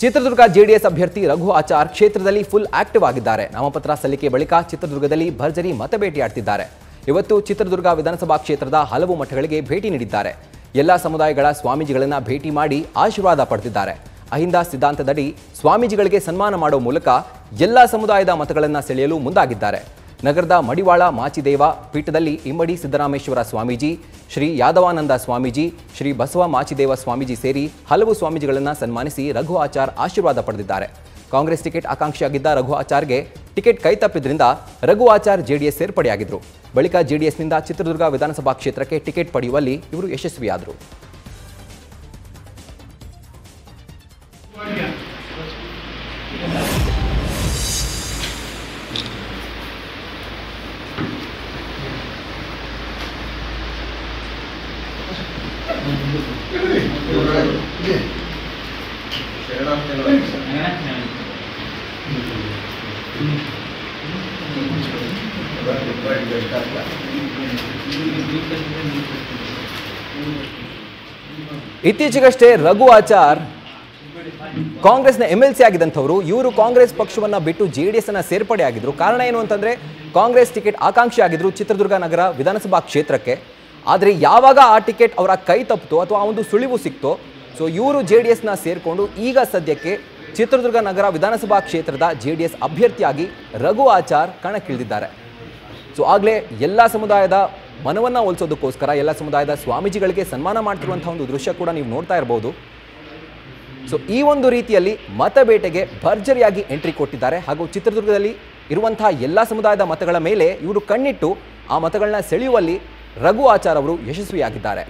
Chitradurga JDS ಅಭ್ಯರ್ಥಿ ರಘು ಆಚಾರ್ ಕ್ಷೇತ್ರದಲ್ಲಿ full active ಆಗಿದ್ದಾರೆ. ನಾಮಪತ್ರ ಸಲ್ಲಿಕೆ ಬಳಿಕ ಚಿತ್ರದುರ್ಗದಲ್ಲಿ ಭರ್ಜರಿ ಮತ ಭೇಟಿಯಾಡ್ತಿದ್ದಾರೆ ಇವತ್ತು ಚಿತ್ರದುರ್ಗ ವಿಧಾನಸಭಾ ಕ್ಷೇತ್ರದ ಹಲವು ಮಠಗಳಿಗೆ ಭೇಟಿ ನೀಡಿದ್ದಾರೆ. ಎಲ್ಲ ಸಮುದಾಯಗಳ ಸ್ವಾಮೀಜಿಗಳನ್ನು ಭೇಟಿ ಮಾಡಿ ಆಶೀರ್ವಾದ ಪಡೆದಿದ್ದಾರೆ. ಅಹಿಂದ ಸಿದ್ಧಾಂತದಡಿ ಸ್ವಾಮೀಜಿಗಳಿಗೆ ಸನ್ಮಾನ ಮಾಡುವ ಮೂಲಕ ಎಲ್ಲ ಸಮುದಾಯದ ಮತಗಳನ್ನು ಸೆಳೆಯಲು ಮುಂದಾಗಿದ್ದಾರೆ. ನಗರದ ಮಡಿವಾಳ ಮಾಚಿದೇವ ಪೀಠದಲ್ಲಿ ಇಮ್ಮಡಿ ಸಿದ್ದರಾಮೇಶ್ವರ ಸ್ವಾಮೀಜಿ, ಶ್ರೀ ಯಾದವಾನಂದ ಸ್ವಾಮೀಜಿ, ಶ್ರೀ ಬಸವ ಮಾಚಿದೇವ ಸ್ವಾಮೀಜಿ ಸೇರಿ ಹಲವು ಸ್ವಾಮೀಜಿಗಳನ್ನು ಸನ್ಮಾನಿಸಿ ರಘು ಆಚಾರ್ ಆಶೀರ್ವಾದ ಪಡೆದಿದ್ದಾರೆ. ಕಾಂಗ್ರೆಸ್ ಟಿಕೆಟ್ ಆಕಾಂಕ್ಷಿಯಾಗಿದ್ದ ರಘು ಆಚಾರ್ಗೆ ಟಿಕೆಟ್ ಕೈತಪ್ಪಿದ್ರಿಂದ ರಘು ಆಚಾರ್ ಜೆಡಿಎಸ್ ಸೇರ್ಪಡೆಯಾಗಿದ್ದರು ಬಳಿಕ ಜೆಡಿಎಸ್ನಿಂದ ಚಿತ್ರದುರ್ಗ ವಿಧಾನಸಭಾ ಕ್ಷೇತ್ರಕ್ಕೆ ಟಿಕೆಟ್ ಪಡೆಯುವಲ್ಲಿ ಇವರು ಯಶಸ್ವಿಯಾದರು. ಇತ್ತೀಚೆಗಷ್ಟೇ ರಘು ಆಚಾರ್ ಕಾಂಗ್ರೆಸ್ನ ಎಂ ಎಲ್ ಸಿ ಆಗಿದ್ದಂಥವ್ರು. ಇವರು ಕಾಂಗ್ರೆಸ್ ಪಕ್ಷವನ್ನ ಬಿಟ್ಟು ಜೆ ಡಿ ಎಸ್ ಅನ್ನ ಸೇರ್ಪಡೆ ಆಗಿದ್ರು ಕಾರಣ ಏನು ಅಂತಂದ್ರೆ ಕಾಂಗ್ರೆಸ್ ಟಿಕೆಟ್ ಆಕಾಂಕ್ಷಿ ಆಗಿದ್ರು ಚಿತ್ರದುರ್ಗ ನಗರ ವಿಧಾನಸಭಾ ಕ್ಷೇತ್ರಕ್ಕೆ. ಆದರೆ ಯಾವಾಗ ಆ ಟಿಕೆಟ್ ಅವರ ಕೈ ತಪ್ಪಿತೋ ಅಥವಾ ಆ ಒಂದು ಸುಳಿವು ಸಿಕ್ತೋ, ಸೊ ಇವರು ಜೆ ಡಿ ಎಸ್ನ ಸೇರಿಕೊಂಡು ಈಗ ಸದ್ಯಕ್ಕೆ ಚಿತ್ರದುರ್ಗ ನಗರ ವಿಧಾನಸಭಾ ಕ್ಷೇತ್ರದ ಜೆ ಡಿ ಎಸ್ ಅಭ್ಯರ್ಥಿಯಾಗಿ ರಘು ಆಚಾರ್ ಕಣಕ್ಕಿಳಿದಿದ್ದಾರೆ. ಸೊ ಆಗಲೇ ಎಲ್ಲ ಸಮುದಾಯದ ಮನವನ್ನು ಒಲಿಸೋದಕ್ಕೋಸ್ಕರ ಎಲ್ಲ ಸಮುದಾಯದ ಸ್ವಾಮೀಜಿಗಳಿಗೆ ಸನ್ಮಾನ ಮಾಡ್ತಿರುವಂಥ ಒಂದು ದೃಶ್ಯ ಕೂಡ ನೀವು ನೋಡ್ತಾ ಇರ್ಬೋದು. ಸೊ ಈ ಒಂದು ರೀತಿಯಲ್ಲಿ ಮತಬೇಟೆಗೆ ಭರ್ಜರಿಯಾಗಿ ಎಂಟ್ರಿ ಕೊಟ್ಟಿದ್ದಾರೆ. ಹಾಗೂ ಚಿತ್ರದುರ್ಗದಲ್ಲಿ ಇರುವಂತಹ ಎಲ್ಲ ಸಮುದಾಯದ ಮತಗಳ ಮೇಲೆ ಇವರು ಕಣ್ಣಿಟ್ಟು ಆ ಮತಗಳನ್ನ ಸೆಳೆಯುವಲ್ಲಿ ರಘು ಆಚಾರ್ ಅವರು ಯಶಸ್ವಿಯಾಗಿದ್ದಾರೆ.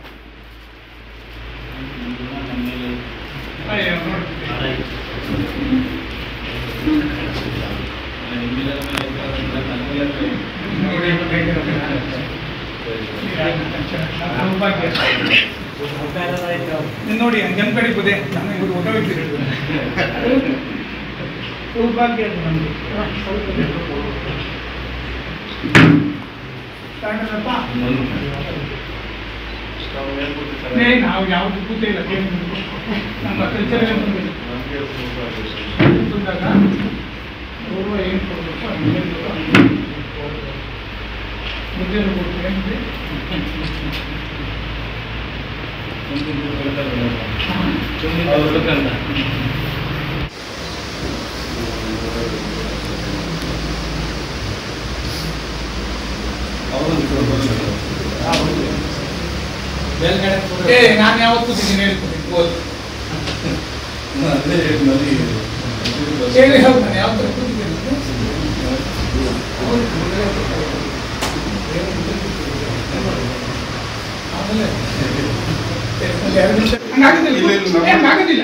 ನೀನ್ ನೋಡಿ ನಮ್ಮ ಕಡೆ ಬುದೆ ನಮ್ಮ ಇವ್ರು ಊಟ ಹೋಗ್ತೀರಿ ಸೌಭಾಗ್ಯ. ಅದು ನಮ್ದು. ಸಾಕಲ್ಲಪ್ಪ? ಏ, ನಾವು ಯಾವ್ದು ಕೂತೇ ಇಲ್ಲ ಏನು ನಮ್ಮ ಕಲ್ಚರ್ ಬಂದಾಗ ಗೌರವ ಏನು ಕೊಡಬೇಕು ಹಂಗೆ ಹಂಗೆ ಮುದ್ದೆ ಕೊಡ್ತೀವಿ ಏ ನಾನು ಯಾವತ್ತು ಕೂತಿದ್ದೀನಿ ಹೇಳ್ತೀನಿ ಓದು ಹೇಳಿ ಹೌದು ನಾನು ಯಾವತ್ತು ಕೂತಿದ್ದೀನಿ? ಆಮೇಲೆ ಎರಡು ನಿಮಿಷ. ಹಂಗಾಗೋದಿಲ್ಲ